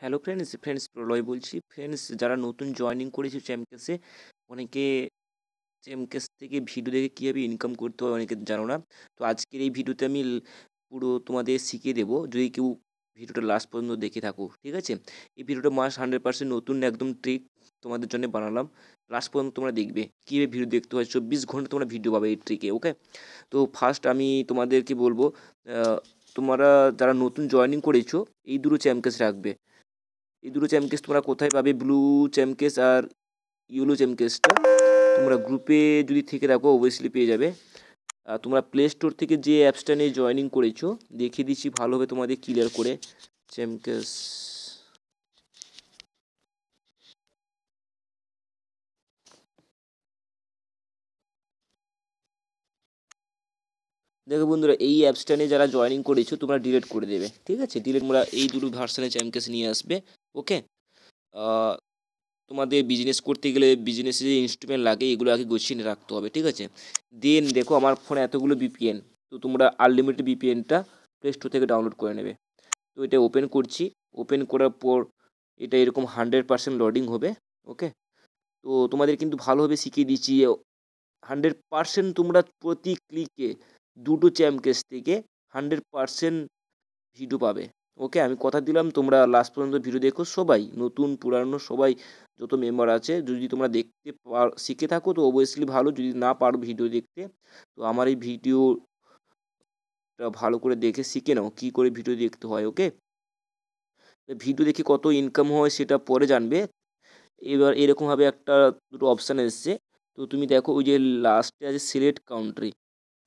Hello friends friends প্রলয় বলছি। Friends যারা নতুন জয়েনিং করেছে চ্যামকেসে অনেকে চ্যামকেস থেকে ভিডিও দেখে কীভাবে ইনকাম করতে হয় অনেকে জানো না। তো আজকের এই ভিডিওতে আমি পুরো তোমাদের শিখিয়ে দেবো। যদি কেউ ভিডিওটা লাস্ট পর্যন্ত দেখে থাকো, ঠিক আছে? এই ভিডিওটা মাস হান্ড্রেড পার্সেন্ট নতুন, একদম ট্রিক তোমাদের জন্য বানালাম। লাস্ট পর্যন্ত তোমরা দেখবে। কীভাবে ভিডিও দেখতে হয়, চব্বিশ ঘণ্টা তোমরা ভিডিও পাবে এই ট্রিকে ওকে তো ফার্স্ট আমি তোমাদেরকে বলব তোমরা যারা নতুন জয়েনিং করেছ, এই দুটো চ্যামকেস রাখবে। এই দুটো চ্যামকেস তোমরা কোথায় পাবে? ব্লু চ্যামকেস আর ইয়েলো চ্যামকেসটা তোমরা গ্রুপে যদি থেকে থাকো অবভিয়াসলি পেয়ে যাবে। আর তোমরা প্লে স্টোর থেকে যে অ্যাপসটা নিয়ে জয়েনিং করেছ, দেখিয়ে দিচ্ছি ভালোভাবে তোমাদের ক্লিয়ার করে। চ্যামকেস দেখো বন্ধুরা, এই অ্যাপসটা নিয়ে যারা জয়েনিং করেছ, তোমরা ডিলিট করে দেবে। ঠিক আছে? ডিলিট তোমরা এই দুটো ভার্সানে চ্যামকেস নিয়ে আসবে। ওকে তোমাদের বিজনেস করতে গেলে বিজনেসে যে ইনস্ট্রুমেন্ট লাগে, এগুলো আগে গুছিয়ে রাখতে হবে, ঠিক আছে? দেন দেখো আমার ফোনে এতগুলো বিপিএন তো তোমরা আনলিমিটেড বিপিএনটা প্লে স্টোর থেকে ডাউনলোড করে নেবে। তো এটা ওপেন করছি ওপেন করার পর এটা এরকম হান্ড্রেড পার্সেন্ট লোডিং হবে ওকে তো তোমাদের কিন্তু ভালোভাবে শিখিয়ে দিচ্ছি হান্ড্রেড পার্সেন্ট তোমরা প্রতি ক্লিকে দুটো চ্যামকেস থেকে হান্ড্রেড পারসেন্ট ভিডিও পাবে। ওকে, আমি কথা দিলাম, তোমরা লাস্ট পর্যন্ত ভিডিও দেখো সবাই, নতুন, পুরানো সবাই যত মেম্বার আছে, যদি তোমরা দেখতে পার শিখে থাকো তো অবভিয়াসলি ভালো, যদি না পারো ভিডিও দেখতে, তো আমার এই ভিডিওটা ভালো করে দেখে শিখে নাও, কী করে ভিডিও দেখতে হয় ওকে ভিডিও দেখে কত ইনকাম হয় সেটা পরে জানবে। এবার এরকমভাবে একটা, দুটো অপশান এসছে, তো তুমি দেখো ওই যে লাস্টে আছে সিলেক্ট কাউন্ট্রি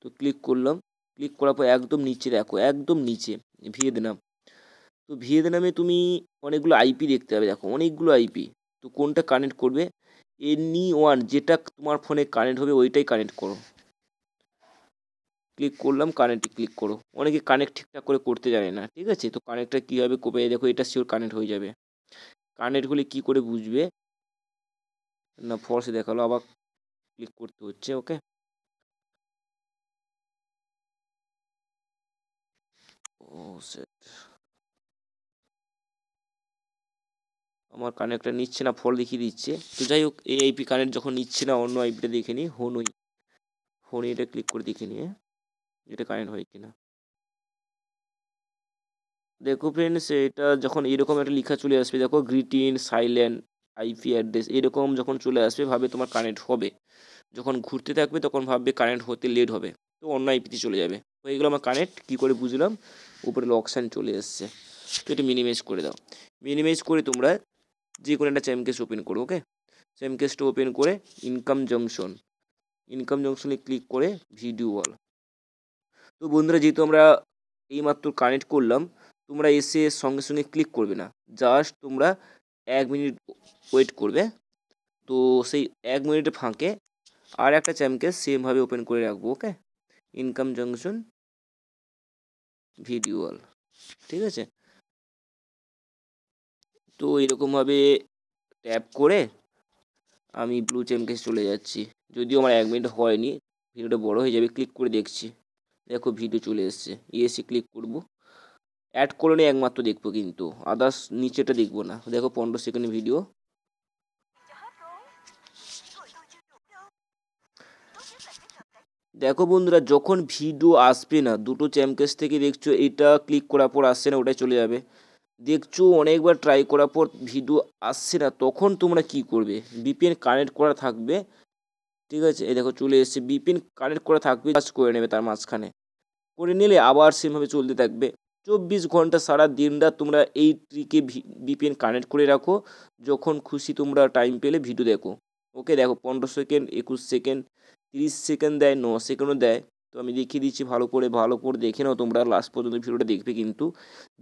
তো ক্লিক করলাম ক্লিক করার পর একদম নিচে দেখো, একদম নিচে ভিয়েতনাম তো ভিয়েতনামে তুমি অনেকগুলো আইপি দেখতে পাবে। দেখো, অনেকগুলো আইপি তো কোনটা কানেক্ট করবে? এনি ওয়ান যেটা তোমার ফোনে কানেক্ট হবে, ওইটাই কানেক্ট করো। ক্লিক করলাম কানেক্টে ক্লিক করো। অনেকে কানেক্ট ঠিকঠাক করে করতে জানে না, ঠিক আছে? তো কানেক্টটা কীভাবে কবে দেখো, এটা শিওর কানেক্ট হয়ে যাবে। কানেক্ট হলে কী করে বুঝবে? না ফলসে দেখাল, আবার ক্লিক করতে হচ্ছে ওকে ও সেট আমার কানেক্টটা নিচ্ছে না, ফল দেখিয়ে দিচ্ছে। তো যাই হোক, এই আইপি কানেক্ট যখন নিচ্ছে না, অন্য আইপিটা দেখে নিই হোনই হোনই এটা ক্লিক করে দেখে নিয়ে, এটা কানেক্ট হয় কিনা। দেখো ফ্রেন্ডস এটা যখন এরকম একটা লেখা চলে আসবে, দেখো গ্রিটিন সাইলেন্ট আইপি অ্যাড্রেস এরকম যখন চলে আসবে, ভাবে তোমার কানেক্ট হবে। যখন ঘুরতে থাকবে, তখন ভাববে কানেক্ট হতে লেট হবে। তো অন্য আইপিতে চলে যাবে। হয়ে গেলো আমার কানেক্ট, কী করে বুঝলাম? উপরে লকসান চলে এসছে। তো এটা মিনিমাইজ করে দাও। মিনিমাইজ করে তোমরা যে কোনো একটা চ্যামকেস ওপেন করো ওকে চ্যামকেসটা ওপেন করে ইনকাম জংশন ইনকাম জংশনে ক্লিক করে ভিডিও ওয়াল তো বন্ধুরা, যেহেতু আমরা এইমাত্র কানেক্ট করলাম, তোমরা এসে সঙ্গে সঙ্গে ক্লিক করবে না। জাস্ট তোমরা এক মিনিট ওয়েট করবে। তো সেই এক মিনিটের ফাঁকে আর একটা চ্যামকেস সেমভাবে ওপেন করে রাখব ওকে ইনকাম জংশন ভিডিওয়াল ঠিক আছে? তো এরকমভাবে ট্যাপ করে আমি ব্লু চ্যামকেস চলে যাচ্ছি। যদিও আমার এক মিনিট হয়নি ভিডিওটা বড় হয়ে যাবে ক্লিক করে দেখছি। দেখো ভিডিও চলে এসছে এসে ক্লিক করব। অ্যাড করে একমাত্র দেখব কিন্তু। আদার্স নিচেটা দেখব না। দেখো পনেরো সেকেন্ড ভিডিও দেখো বন্ধুরা, যখন ভিডিও আসবে না, দুটো চ্যামকেস থেকে দেখছ, এটা ক্লিক করার পর আসছে না, ওটাই চলে যাবে। দেখছ, অনেকবার ট্রাই করার পর ভিডিও আসছে না, তখন তোমরা কি করবে? বিপিএন কানেক্ট করা থাকবে, ঠিক আছে? এই দেখো, চলে এসছে। বিপিএন কানেক্ট করা থাকবে কাজ করে নেবে তার মাঝখানে। করে নিলে আবার সেমভাবে চলতে থাকবে। চব্বিশ ঘণ্টা সারা দিন রাত তোমরা এই ট্রিকে বিপিএন কানেক্ট করে রাখো। যখন খুশি তোমরা টাইম পেলে ভিডিও দেখো। ওকে দেখো, পনেরো সেকেন্ড একুশ সেকেন্ড তিরিশ সেকেন্ড দেয়, ন সেকেন্ডও দেয়। তো আমি দেখিয়ে দিচ্ছি ভালো করে ভালো করে দেখে নাও তোমরা লাস্ট পর্যন্ত ভিডিওটা দেখবে কিন্তু।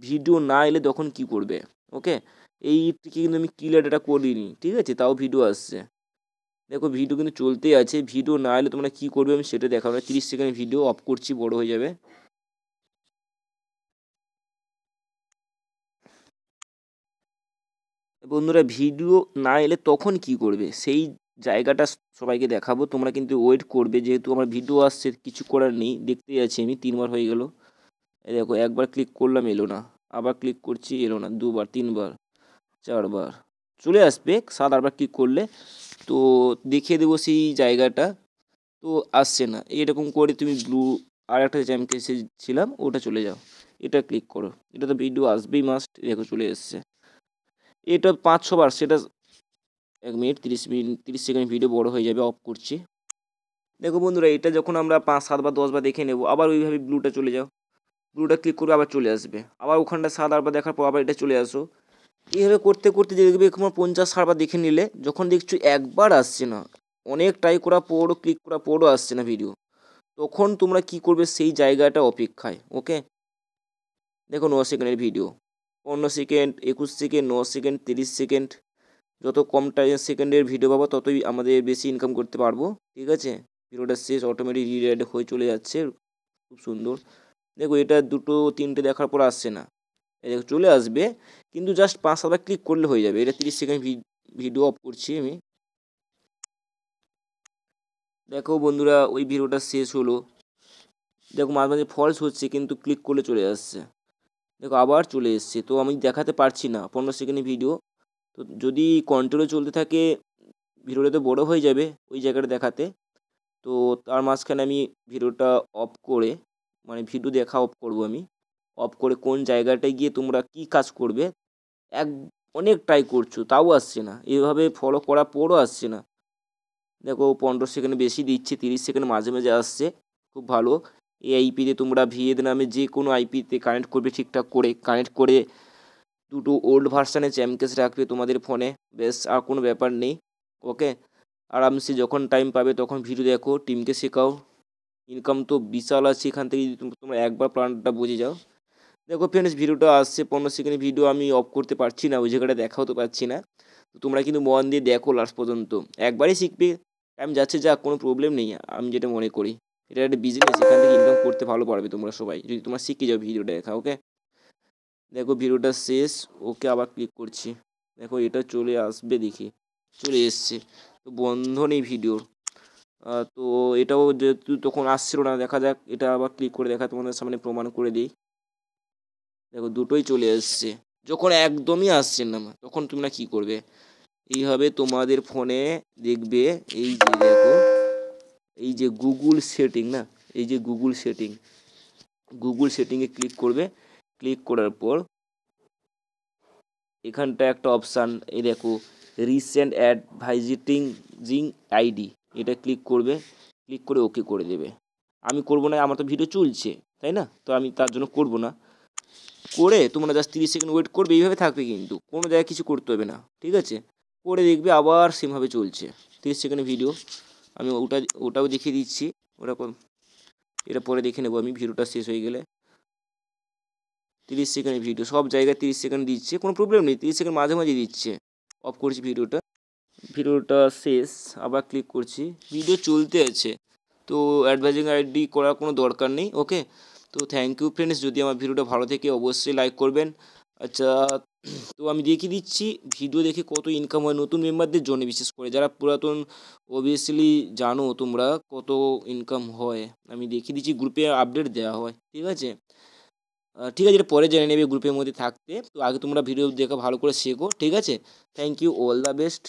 ভিডিও না এলে তখন কি করবে? ওকে এই ট্রিকে কিন্তু আমি ক্লিয়ার ডাটা করিনি, ঠিক আছে? তাও ভিডিও আসছে। দেখো ভিডিও কিন্তু চলতেই আছে। ভিডিও না এলে তোমরা কী করবে আমি সেটা দেখাবো না। তিরিশ সেকেন্ড ভিডিও অফ করছি, বড় হয়ে যাবে। বন্ধুরা ভিডিও না এলে তখন কি করবে? সেই জায়গাটা সবাইকে দেখাবো। তোমরা কিন্তু ওয়েট করবে, যেহেতু আমার ভিডিও আসছে, কিছু করার নেই। দেখতেই আছি আমি, তিনবার হয়ে গেল। এই দেখো, একবার ক্লিক করলাম, এলো না। আবার ক্লিক করছি, এলো না। দুবার, তিনবার, চারবার। চলে আসবে, সাত, আটবার ক্লিক করলে। তো দেখিয়ে দেবো সেই জায়গাটা। তো আসছে না। এরকম করে তুমি ব্লু আর একটা চ্যাম্পকে ছিলাম, ওটা চলে যাও। এটা ক্লিক করো। এটা তো ভিডিও আসবেই মাস্ট দেখো, চলে এসছে। এটা পাঁচ ছবার সেটা এক মিনিট, তিরিশ মিনিট, তিরিশ সেকেন্ড ভিডিও বড় হয়ে যাবে অফ করছি। দেখো বন্ধুরা, এটা যখন আমরা পাঁচ সাতবার দশবার দেখে নেব, আবার ওইভাবে ব্লুটা চলে যাও। ব্লুটা ক্লিক করবে, আবার চলে আসবে। আবার ওখানটা সাত আটবার দেখার পর আবার এটা চলে আসো। এইভাবে করতে করতে দেখবে তোমার পঞ্চাশ ষাটবার দেখে নিলে, যখন দেখছ একবার আসছে না, অনেক ট্রাই করা পরও ক্লিক করা পরও আসছে না ভিডিও তখন তোমরা কি করবে সেই জায়গাটা অপেক্ষায় ওকে দেখো ন সেকেন্ডের ভিডিও পনেরো সেকেন্ড, একুশ সেকেন্ড, ন সেকেন্ড, তিরিশ সেকেন্ড যত কম টাইম সেকেন্ডের ভিডিও পাবো, ততই আমাদের বেশি ইনকাম করতে পারব। ঠিক আছে? ভিডিওটা শেষ অটোমেটিক রিরাইড হয়ে চলে যাচ্ছে। খুব সুন্দর। দেখো, এটা দুটো, তিনটে দেখার পর আসছে না। দেখো, চলে আসবে, কিন্তু জাস্ট পাঁচ, সাতবার ক্লিক করলে হয়ে যাবে। এটা তিরিশ সেকেন্ড ভিডিও অফ করছি আমি। দেখো বন্ধুরা, ওই ভিডিওটা শেষ হলো। দেখো, মাঝে মাঝে ফলস হচ্ছে, কিন্তু ক্লিক করলে চলে আসছে। দেখো, আবার চলে এসছে। তো আমি দেখাতে পারছি না, পনেরো সেকেন্ডের ভিডিও তো যদি কন্ট্রোলে চলতে থাকে, ভিডিওটা তো বড়ো হয়ে যাবে ওই জায়গাটা দেখাতে। তো তার মাঝখানে আমি ভিডিওটা অফ করে মানে ভিডিও দেখা অফ করব আমি। অফ করে কোন জায়গাটায় গিয়ে তোমরা কি কাজ করবে, এক, অনেক ট্রাই করছ, তাও আসছে না। এভাবে ফলো করা পরও আসছে না। দেখো পনেরো সেকেন্ড বেশি দিচ্ছে, তিরিশ সেকেন্ড মাঝে মাঝে আসছে, খুব ভালো। এই আইপিতে তোমরা ভিএদ নামে যে কোনো আইপিতে কানেক্ট করবে ঠিকঠাক করে কানেক্ট করে দুটো ওল্ড ভার্সানের চ্যামকেস রাখবে তোমাদের ফোনে বেশ আর কোনো ব্যাপার নেই ওকে আরামসে যখন টাইম পাবে তখন ভিডিও দেখো টিমকে শেখাও। ইনকাম তো বিশাল আছে এখান থেকে, যদি তোমরা একবার প্ল্যানটা বুঝে যাও। দেখো ফ্রেন্ডস ভিডিওটা আসছে পনেরো সেকেন্ড ভিডিও আমি অফ করতে পারছি না, ওই জায়গাটা দেখাও তো পারছি না। তো তোমরা কিন্তু মন দিয়ে দেখো লাস্ট পর্যন্ত। একবারই শিখবে টাইম যাচ্ছে যা কোনো প্রবলেম নেই, আমি যেটা মনে করি। এটা একটা বিজনেস এখান থেকে ইনকাম করতে ভালো পারবে তোমরা সবাই, যদি তোমরা শিখে যাও ভিডিওটা দেখা ওকে দেখো ভিডিওটা শেষ, ওকে আবার ক্লিক করছি। দেখো এটা চলে আসবে দেখি, চলে এসছে। তো বন্ধ নেই ভিডিওর তো এটাও যেহেতু তখন আসছিল না, দেখা যাক এটা আবার ক্লিক করে দেখা, তোমাদের সামনে প্রমাণ করে দিই। দেখো দুটোই চলে এসছে। যখন একদমই আসছে না, তখন তোমরা কী করবে? এইভাবে তোমাদের ফোনে দেখবে, এই যে দেখো, এই যে গুগল সেটিং না, এই যে গুগল সেটিং গুগল সেটিংয়ে ক্লিক করবে ক্লিক করার পর এখানটা একটা অপশান এই দেখো রিসেন্ট অ্যাডভাইজিটিং জিং আইডি এটা ক্লিক করবে ক্লিক করে ওকে করে দেবে। আমি করব না, আমার তো ভিডিও চলছে, তাই না? তো আমি তার জন্য করব না। করে তোমরা জাস্ট তিরিশ সেকেন্ড ওয়েট করবে, এইভাবে থাকবে কিন্তু, কোনো জায়গায় কিছু করতে হবে না, ঠিক আছে? করে দেখবে আবার সেমভাবে চলছে। তিরিশ সেকেন্ডের ভিডিও আমি ওটা, ওটাও দেখিয়ে দিচ্ছি ওটা এটা পরে দেখে নেব আমি ভিডিওটা শেষ হয়ে গেলে। তিরিশ সেকেন্ডের ভিডিও সব জায়গায় তিরিশ সেকেন্ড দিচ্ছে, কোনো প্রবলেম নেই, তিরিশ সেকেন্ড মাঝে মাঝে দিচ্ছে। অফ করছি ভিডিওটা ভিডিওটা শেষ, আবার ক্লিক করছি। ভিডিও চলতে আছে। তো অ্যাডভাইজিং আইডি করার কোনো দরকার নেই ওকে তো থ্যাংক ইউ ফ্রেন্ডস যদি আমার ভিডিওটা ভালো থেকে অবশ্যই লাইক করবেন। আচ্ছা তো আমি দেখিয়ে দিচ্ছি ভিডিও দেখে কত ইনকাম হয় নতুন মেম্বারদের জন্য, বিশেষ করে যারা পুরাতন অবভিয়াসলি জানো তোমরা কত ইনকাম হয়। আমি দেখিয়ে দিচ্ছি গ্রুপে আপডেট দেওয়া হয়, ঠিক আছে? ঠিক আছে, এটা পরে জেনে নেবে গ্রুপের মধ্যে থাকতে। তো আগে তোমরা ভিডিও দেখে, ভালো করে শেখো, ঠিক আছে? Thank you all the best